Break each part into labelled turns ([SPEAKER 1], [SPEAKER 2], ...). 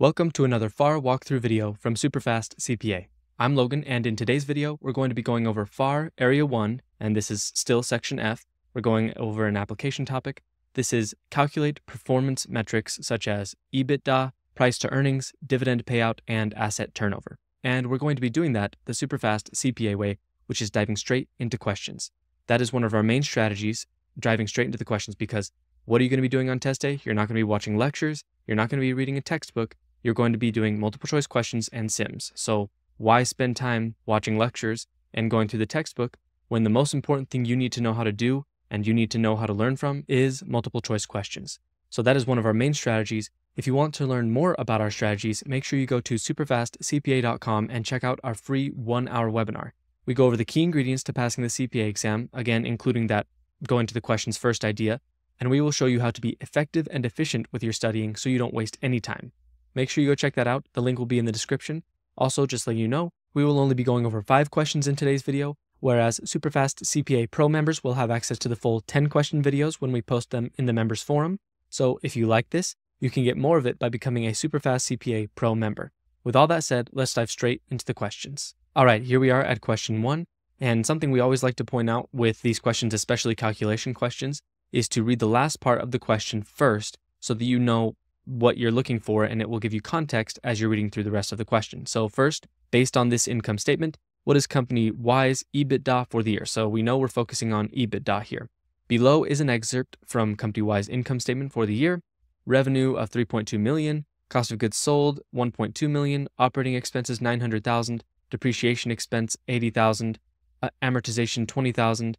[SPEAKER 1] Welcome to another FAR walkthrough video from Superfast CPA. I'm Logan, and in today's video, we're going to be going over FAR Area 1, and this is still Section F. We're going over an application topic. This is calculate performance metrics such as EBITDA, price to earnings, dividend payout, and asset turnover. And we're going to be doing that the Superfast CPA way, which is diving straight into questions. That is one of our main strategies, driving straight into the questions, because what are you going to be doing on test day? You're not going to be watching lectures, you're not going to be reading a textbook, you're going to be doing multiple choice questions and sims. So why spend time watching lectures and going through the textbook when the most important thing you need to know how to do and you need to know how to learn from is multiple choice questions. So that is one of our main strategies. If you want to learn more about our strategies, make sure you go to superfastcpa.com and check out our free one hour webinar. We go over the key ingredients to passing the CPA exam, again, including that going to the questions first idea, and we will show you how to be effective and efficient with your studying so you don't waste any time. Make sure you go check that out. The link will be in the description. Also, just letting you know, we will only be going over five questions in today's video, whereas Superfast CPA Pro members will have access to the full 10 question videos when we post them in the members forum. So if you like this, you can get more of it by becoming a Superfast CPA Pro member. With all that said, let's dive straight into the questions. All right, here we are at question one. And something we always like to point out with these questions, especially calculation questions, is to read the last part of the question first so that you know what you're looking for and it will give you context as you're reading through the rest of the question. So, first, based on this income statement, what is company Y's EBITDA for the year? So, we know we're focusing on EBITDA here. Below is an excerpt from company Y's income statement for the year revenue of 3.2 million, cost of goods sold 1.2 million, operating expenses 900,000, depreciation expense 80,000, uh, amortization 20,000,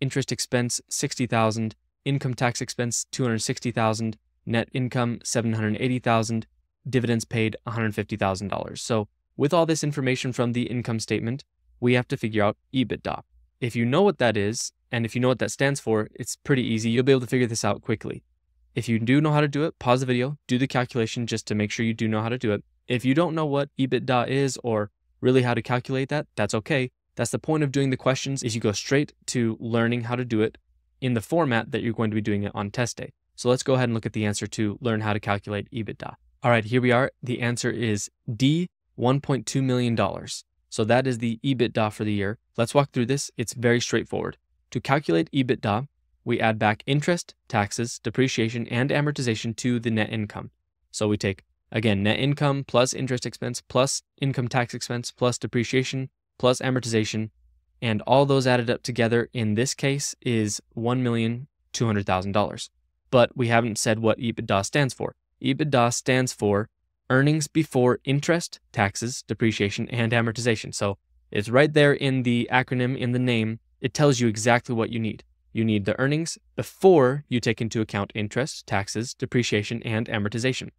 [SPEAKER 1] interest expense 60,000, income tax expense 260,000, net income 780,000, dividends paid $150,000. So, with all this information from the income statement, we have to figure out EBITDA. If you know what that is, and if you know what that stands for, it's pretty easy. You'll be able to figure this out quickly. If you do know how to do it, pause the video, do the calculation just to make sure you do know how to do it. If you don't know what EBITDA is or really how to calculate that, that's okay. That's the point of doing the questions is you go straight to learning how to do it in the format that you're going to be doing it on test day. So let's go ahead and look at the answer to learn how to calculate EBITDA. All right, here we are. The answer is D, $1.2 million. So that is the EBITDA for the year. Let's walk through this. It's very straightforward. To calculate EBITDA, we add back interest, taxes, depreciation, and amortization to the net income. So we take, again, net income plus interest expense plus income tax expense plus depreciation plus amortization. And all those added up together in this case is $1,200,000 but we haven't said what EBITDA stands for. EBITDA stands for earnings before interest, taxes, depreciation, and amortization. So it's right there in the acronym, in the name. It tells you exactly what you need. You need the earnings before you take into account interest, taxes, depreciation, and amortization.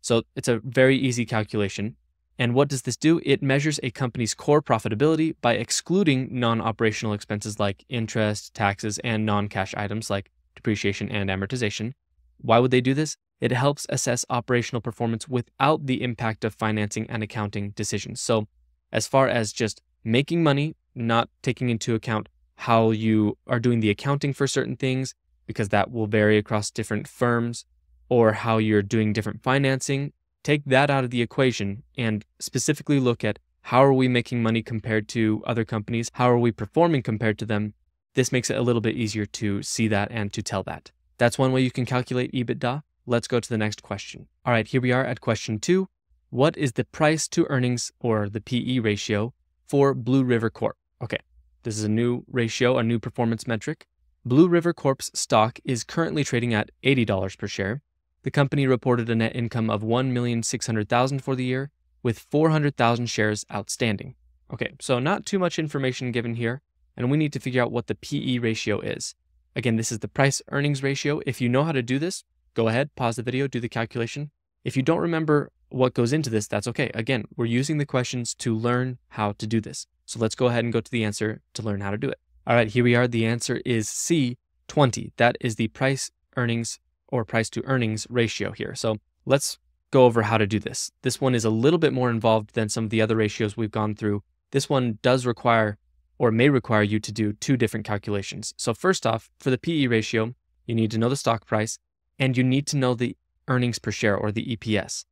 [SPEAKER 1] So it's a very easy calculation. And what does this do? It measures a company's core profitability by excluding non operational expenses like interest, taxes, and non cash items like depreciation, and amortization. Why would they do this? It helps assess operational performance without the impact of financing and accounting decisions. So, as far as just making money, not taking into account how you are doing the accounting for certain things, because that will vary across different firms, or how you're doing different financing, take that out of the equation and specifically look at how are we making money compared to other companies? How are we performing compared to them? This makes it a little bit easier to see that and to tell that. That's one way you can calculate EBITDA. Let's go to the next question. All right, here we are at question two. What is the price to earnings or the PE ratio for Blue River Corp? Okay, this is a new ratio, a new performance metric. Blue River Corp's stock is currently trading at $80 per share. The company reported a net income of 1,600,000 for the year with 400,000 shares outstanding. Okay, so not too much information given here and we need to figure out what the PE ratio is. Again, this is the price earnings ratio. If you know how to do this, go ahead, pause the video, do the calculation. If you don't remember what goes into this, that's okay. Again, we're using the questions to learn how to do this. So let's go ahead and go to the answer to learn how to do it. All right, here we are. The answer is C, 20. That is the price earnings or price to earnings ratio here. So let's go over how to do this. This one is a little bit more involved than some of the other ratios we've gone through. This one does require or may require you to do two different calculations. So, first off, for the PE ratio, you need to know the stock price and you need to know the earnings per share or the EPS.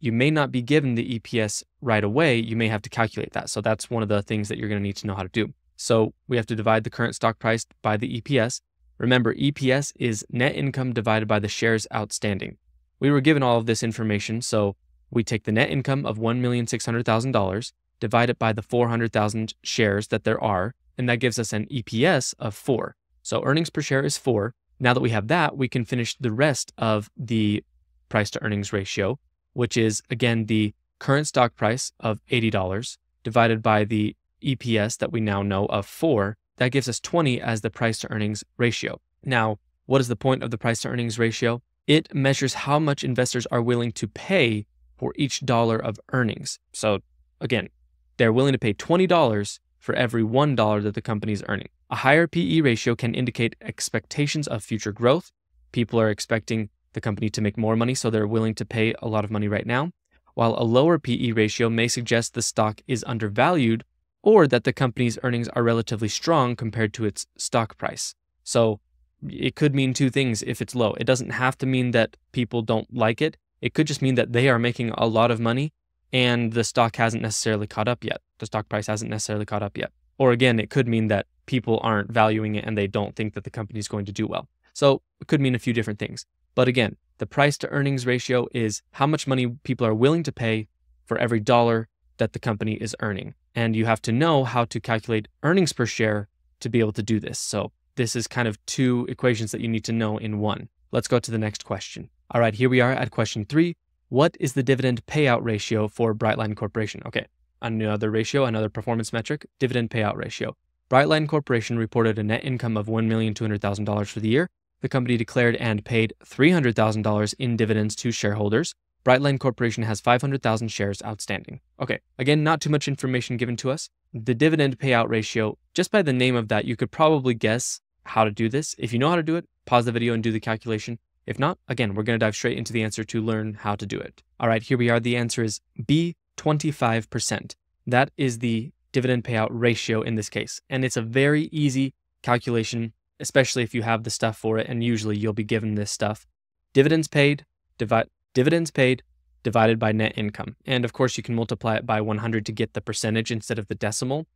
[SPEAKER 1] you may not be given the EPS right away. You may have to calculate that. So that's one of the things that you're going to need to know how to do. So we have to divide the current stock price by the EPS. Remember, EPS is net income divided by the shares outstanding. We were given all of this information, so we take the net income of $1,600,000, divide it by the 400,000 shares that there are, and that gives us an EPS of 4. So earnings per share is 4. Now that we have that, we can finish the rest of the price to earnings ratio, which is again the current stock price of $80 divided by the EPS that we now know of 4. That gives us 20 as the price to earnings ratio. Now, what is the point of the price to earnings ratio? It measures how much investors are willing to pay for each dollar of earnings. So, again, they're willing to pay $20 for every $1 that the company is earning. A higher PE ratio can indicate expectations of future growth. People are expecting the company to make more money, so they're willing to pay a lot of money right now, while a lower PE ratio may suggest the stock is undervalued or that the company's earnings are relatively strong compared to its stock price. So it could mean two things if it's low. It doesn't have to mean that people don't like it. It could just mean that they are making a lot of money and the stock hasn't necessarily caught up yet. The stock price hasn't necessarily caught up yet. Or again, it could mean that people aren't valuing it and they don't think that the company is going to do well. So it could mean a few different things. But again, the price to earnings ratio is how much money people are willing to pay for every dollar that the company is earning. And you have to know how to calculate earnings per share to be able to do this. So this is kind of two equations that you need to know in one. Let's go to the next question. All right, here we are at question three. What is the dividend payout ratio for Brightline Corporation? Okay, another ratio, another performance metric, dividend payout ratio. Brightline Corporation reported a net income of $1,200,000 for the year. The company declared and paid $300,000 in dividends to shareholders. Brightline Corporation has 500,000 shares outstanding. Okay, again, not too much information given to us. The dividend payout ratio, just by the name of that, you could probably guess how to do this. If you know how to do it, pause the video and do the calculation. If not, again, we're going to dive straight into the answer to learn how to do it. All right, here we are. The answer is B, 25%. That is the dividend payout ratio in this case. And it's a very easy calculation, especially if you have the stuff for it. And usually you'll be given this stuff. Dividends paid, divide, dividends paid divided by net income. And of course, you can multiply it by 100 to get the percentage instead of the decimal,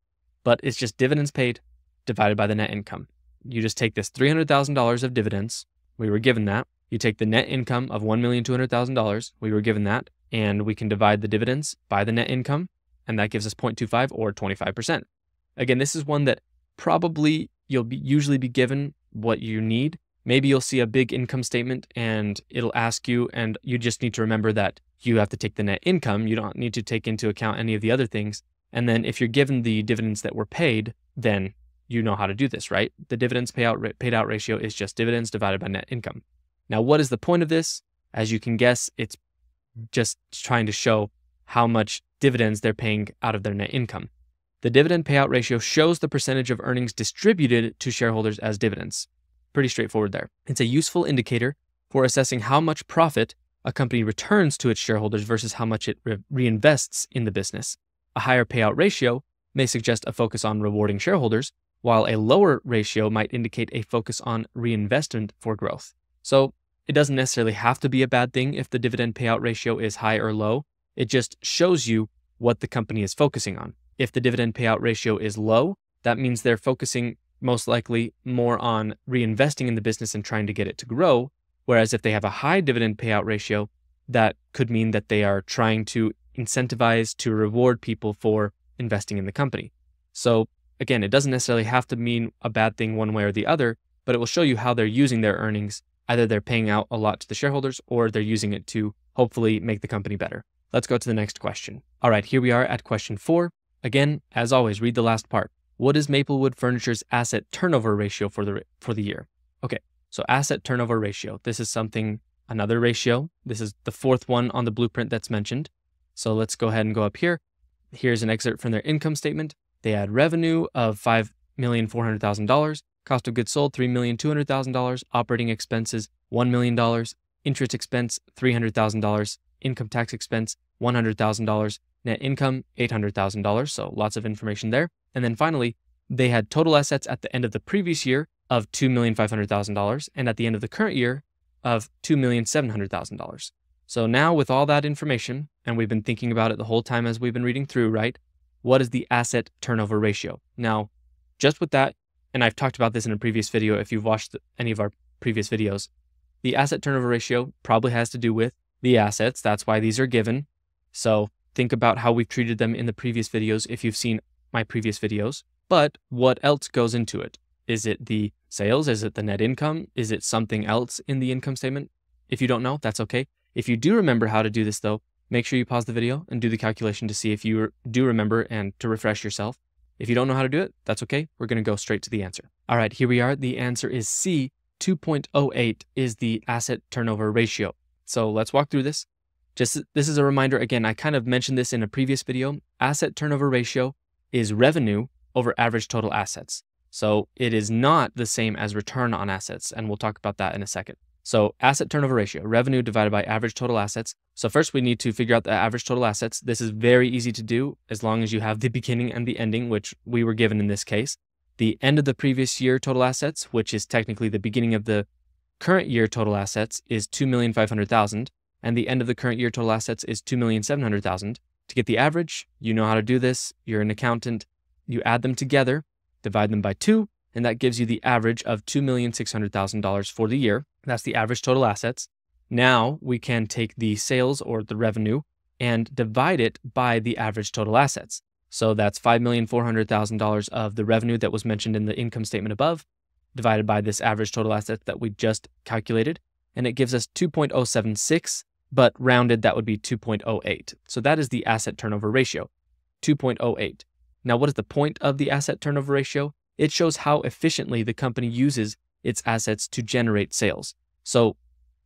[SPEAKER 1] but it's just dividends paid divided by the net income. You just take this $300,000 of dividends. We were given that. You take the net income of $1,200,000. We were given that. And we can divide the dividends by the net income. And that gives us 0.25 or 25%. Again, this is one that probably you'll be, usually be given what you need maybe you'll see a big income statement and it'll ask you, and you just need to remember that you have to take the net income. You don't need to take into account any of the other things. And then if you're given the dividends that were paid, then you know how to do this, right? The dividends payout paid out ratio is just dividends divided by net income. Now, what is the point of this? As you can guess, it's just trying to show how much dividends they're paying out of their net income. The dividend payout ratio shows the percentage of earnings distributed to shareholders as dividends. Pretty straightforward there. It's a useful indicator for assessing how much profit a company returns to its shareholders versus how much it re- reinvests in the business. A higher payout ratio may suggest a focus on rewarding shareholders, while a lower ratio might indicate a focus on reinvestment for growth. So it doesn't necessarily have to be a bad thing if the dividend payout ratio is high or low. It just shows you what the company is focusing on. If the dividend payout ratio is low, that means they're focusing most likely more on reinvesting in the business and trying to get it to grow. Whereas if they have a high dividend payout ratio, that could mean that they are trying to incentivize to reward people for investing in the company. So again, it doesn't necessarily have to mean a bad thing one way or the other, but it will show you how they're using their earnings. Either they're paying out a lot to the shareholders or they're using it to hopefully make the company better. Let's go to the next question. All right, here we are at question four. Again, as always, read the last part. What is Maplewood Furniture's asset turnover ratio for the for the year? Okay, so asset turnover ratio. This is something another ratio. This is the fourth one on the blueprint that's mentioned. So let's go ahead and go up here. Here's an excerpt from their income statement. They had revenue of $5,400,000 cost of goods sold three million two hundred thousand dollars, operating expenses one million dollars, interest expense three hundred thousand dollars, income tax expense one hundred thousand dollars, net income eight hundred thousand dollars. So lots of information there. And then finally, they had total assets at the end of the previous year of $2,500,000 and at the end of the current year of $2,700,000. So now with all that information, and we've been thinking about it the whole time as we've been reading through, right? What is the asset turnover ratio? Now, just with that, and I've talked about this in a previous video if you've watched any of our previous videos, the asset turnover ratio probably has to do with the assets. That's why these are given. So think about how we've treated them in the previous videos if you've seen my previous videos. But what else goes into it? Is it the sales? Is it the net income? Is it something else in the income statement? If you don't know, that's okay. If you do remember how to do this though, make sure you pause the video and do the calculation to see if you do remember and to refresh yourself. If you don't know how to do it, that's okay. We're going to go straight to the answer. All right, here we are. The answer is C. 2.08 is the asset turnover ratio. So let's walk through this. Just this is a reminder again, I kind of mentioned this in a previous video. Asset turnover ratio is revenue over average total assets. So it is not the same as return on assets, and we'll talk about that in a second. So asset turnover ratio, revenue divided by average total assets. So first we need to figure out the average total assets. This is very easy to do as long as you have the beginning and the ending, which we were given in this case. The end of the previous year total assets, which is technically the beginning of the current year total assets, is 2,500,000, and the end of the current year total assets is 2,700,000. To get the average, you know how to do this. You're an accountant. You add them together, divide them by 2, and that gives you the average of $2,600,000 for the year. That's the average total assets. Now we can take the sales or the revenue and divide it by the average total assets. So that's $5,400,000 of the revenue that was mentioned in the income statement above, divided by this average total assets that we just calculated. And it gives us 2.076, but rounded, that would be 2.08. So that is the asset turnover ratio, 2.08. Now, what is the point of the asset turnover ratio? It shows how efficiently the company uses its assets to generate sales. So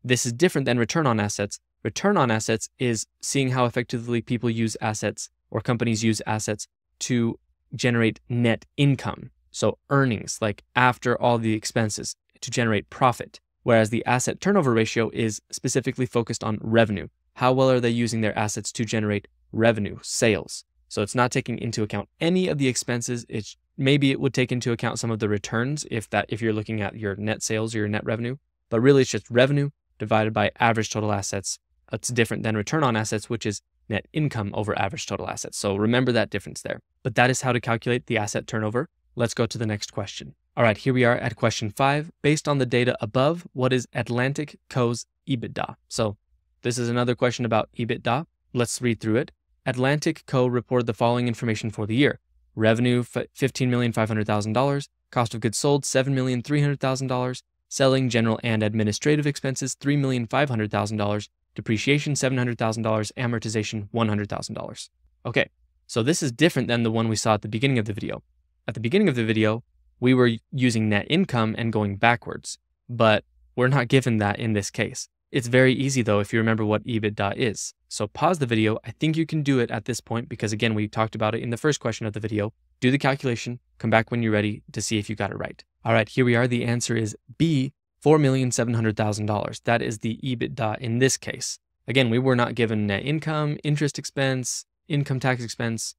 [SPEAKER 1] this is different than return on assets. Return on assets is seeing how effectively people use assets or companies use assets to generate net income. So earnings, like after all the expenses, to generate profit. Whereas the asset turnover ratio is specifically focused on revenue. How well are they using their assets to generate revenue, sales? So it's not taking into account any of the expenses. It's maybe it would take into account some of the returns if that if you're looking at your net sales or your net revenue, but really it's just revenue divided by average total assets. It's different than return on assets, which is net income over average total assets. So remember that difference there. But that is how to calculate the asset turnover. Let's go to the next question. All right, here we are at question five. Based on the data above, what is Atlantic Co.'s EBITDA? So this is another question about EBITDA. Let's read through it. Atlantic Co. reported the following information for the year. Revenue $15,500,000, cost of goods sold $7,300,000, selling, general, and administrative expenses $3,500,000, depreciation $700,000, amortization $100,000. Okay, so this is different than the one we saw at the beginning of the video. At the beginning of the video, we were using net income and going backwards, but we're not given that in this case. It's very easy though if you remember what EBITDA is. So pause the video. I think you can do it at this point because again, we talked about it in the first question of the video. Do the calculation, come back when you're ready to see if you got it right. All right, here we are. The answer is B, $4,700,000. That is the EBITDA in this case. Again, we were not given net income, interest expense, income tax expense.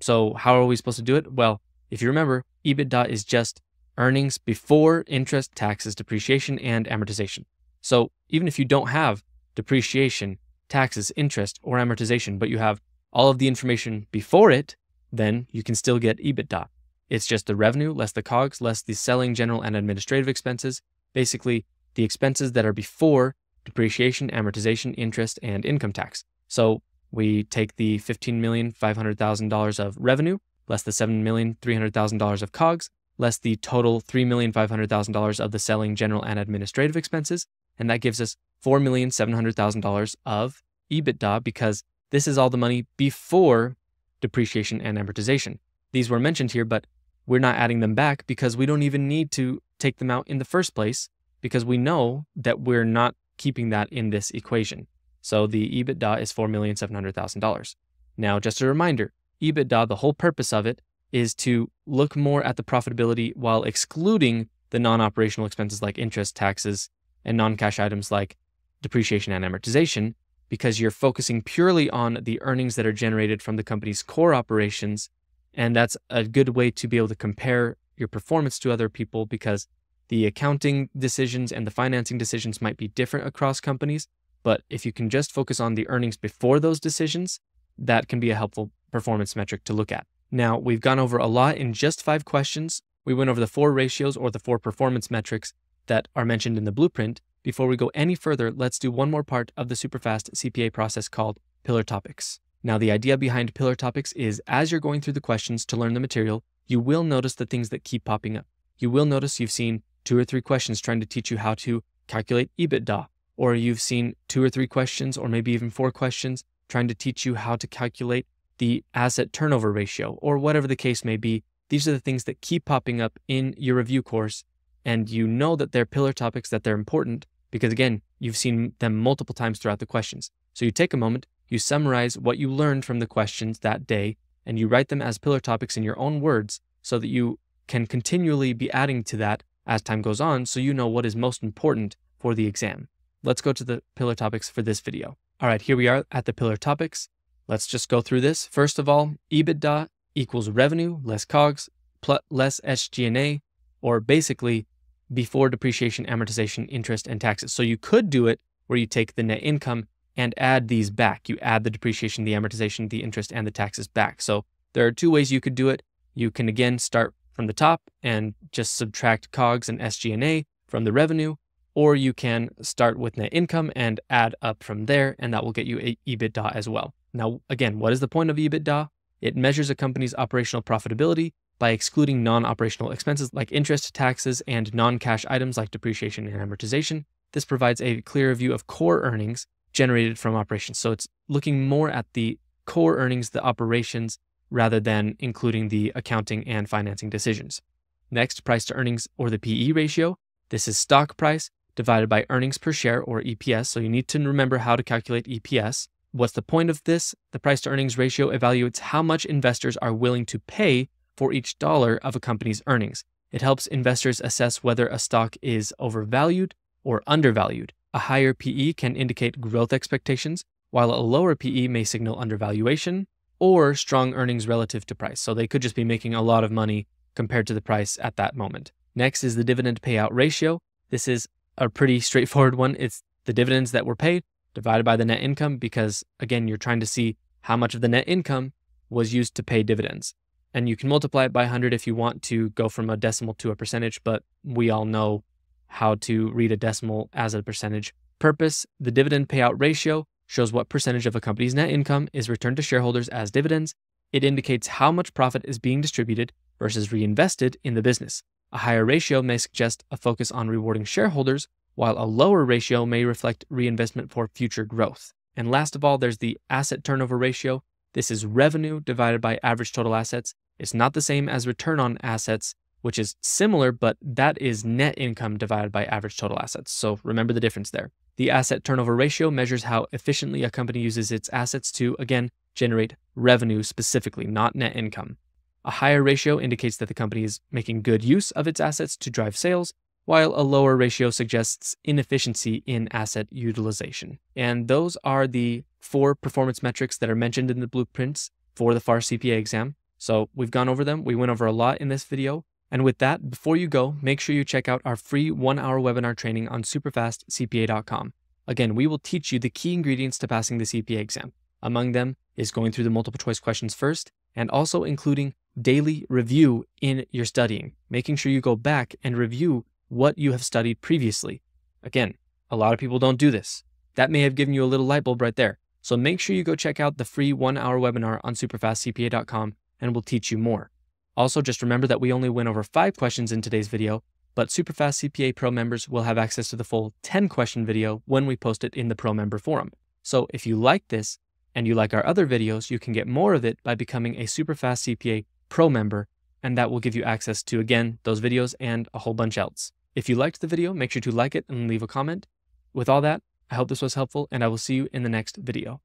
[SPEAKER 1] So how are we supposed to do it? Well, if you remember, EBITDA is just earnings before interest, taxes, depreciation, and amortization. So even if you don't have depreciation, taxes, interest, or amortization, but you have all of the information before it, then you can still get EBITDA. It's just the revenue less the COGS less the selling, general, and administrative expenses, basically the expenses that are before depreciation, amortization, interest, and income tax. So we take the $15,500,000 of revenue less the $7,300,000 of COGS less the total $3,500,000 of the selling, general, and administrative expenses, and that gives us $4,700,000 of EBITDA because this is all the money before depreciation and amortization. These were mentioned here, but we're not adding them back because we don't even need to take them out in the first place because we know that we're not keeping that in this equation. So the EBITDA is $4,700,000. Now, just a reminder EBITDA, the whole purpose of it is to look more at the profitability while excluding the non operational expenses like interest, taxes, and non cash items like depreciation and amortization because you're focusing purely on the earnings that are generated from the company's core operations. And that's a good way to be able to compare your performance to other people because the accounting decisions and the financing decisions might be different across companies, But if you can just focus on the earnings before those decisions, that can be a helpful performance metric to look at. Now, we've gone over a lot in just five questions. We went over the four ratios or the four performance metrics that are mentioned in the blueprint. Before we go any further, let's do one more part of the superfast CPA process called pillar topics. Now, the idea behind pillar topics is as you're going through the questions to learn the material, you will notice the things that keep popping up. You will notice you've seen two or three questions trying to teach you how to calculate EBITDA, or you've seen two or three questions, or maybe even four questions trying to teach you how to calculate the asset turnover ratio, or whatever the case may be. These are the things that keep popping up in your review course, and you know that they're pillar topics, that they're important, because again, you've seen them multiple times throughout the questions. So you take a moment, you summarize what you learned from the questions that day, and you write them as pillar topics in your own words so that you can continually be adding to that as time goes on so you know what is most important for the exam. Let's go to the pillar topics for this video. All right, here we are at the pillar topics. Let's just go through this. First of all, EBITDA equals revenue less COGS plus less SG&A, or basically before depreciation, amortization, interest, and taxes. So you could do it where you take the net income and add these back. You add the depreciation, the amortization, the interest, and the taxes back. So there are two ways you could do it. You can again start from the top and just subtract COGS and SG&A from the revenue, or you can start with net income and add up from there, and that will get you a EBITDA as well. Now, again, what is the point of EBITDA? It measures a company's operational profitability by excluding non-operational expenses like interest, taxes, and non-cash items like depreciation and amortization. This provides a clearer view of core earnings generated from operations. So it's looking more at the core earnings, the operations, rather than including the accounting and financing decisions. Next, price to earnings or the PE ratio. This is stock price divided by earnings per share or EPS. So you need to remember how to calculate EPS. What's the point of this? The price to earnings ratio evaluates how much investors are willing to pay for each dollar of a company's earnings. It helps investors assess whether a stock is overvalued or undervalued. A higher PE can indicate growth expectations, while a lower PE may signal undervaluation or strong earnings relative to price. So they could just be making a lot of money compared to the price at that moment. Next is the dividend payout ratio. This is a pretty straightforward one. It's the dividends that were paid divided by the net income because, again, you're trying to see how much of the net income was used to pay dividends. And you can multiply it by 100 if you want to go from a decimal to a percentage, but we all know how to read a decimal as a percentage. Purpose the dividend payout ratio shows what percentage of a company's net income is returned to shareholders as dividends. It indicates how much profit is being distributed versus reinvested in the business. A higher ratio may suggest a focus on rewarding shareholders, while a lower ratio may reflect reinvestment for future growth. And last of all, there's the asset turnover ratio. This is revenue divided by average total assets. It's not the same as return on assets, which is similar, but that is net income divided by average total assets. So remember the difference there. The asset turnover ratio measures how efficiently a company uses its assets to, again, generate revenue specifically, not net income. A higher ratio indicates that the company is making good use of its assets to drive sales, while a lower ratio suggests inefficiency in asset utilization. And those are the four performance metrics that are mentioned in the blueprints for the FAR CPA exam. So we've gone over them. We went over a lot in this video. And with that, before you go, make sure you check out our free one hour webinar training on superfastcpa.com. Again, we will teach you the key ingredients to passing the CPA exam. Among them is going through the multiple choice questions first, and also including daily review in your studying, making sure you go back and review what you have studied previously. Again, a lot of people don't do this. That may have given you a little light bulb right there. So make sure you go check out the free one hour webinar on superfastcpa.com and we'll teach you more. Also, just remember that we only went over five questions in today's video, but Superfast CPA Pro members will have access to the full 10 question video when we post it in the Pro member forum. So if you like this and you like our other videos, you can get more of it by becoming a Superfast CPA Pro member, and that will give you access to, again, those videos and a whole bunch else. If you liked the video, make sure to like it and leave a comment. With all that, I hope this was helpful, and I will see you in the next video.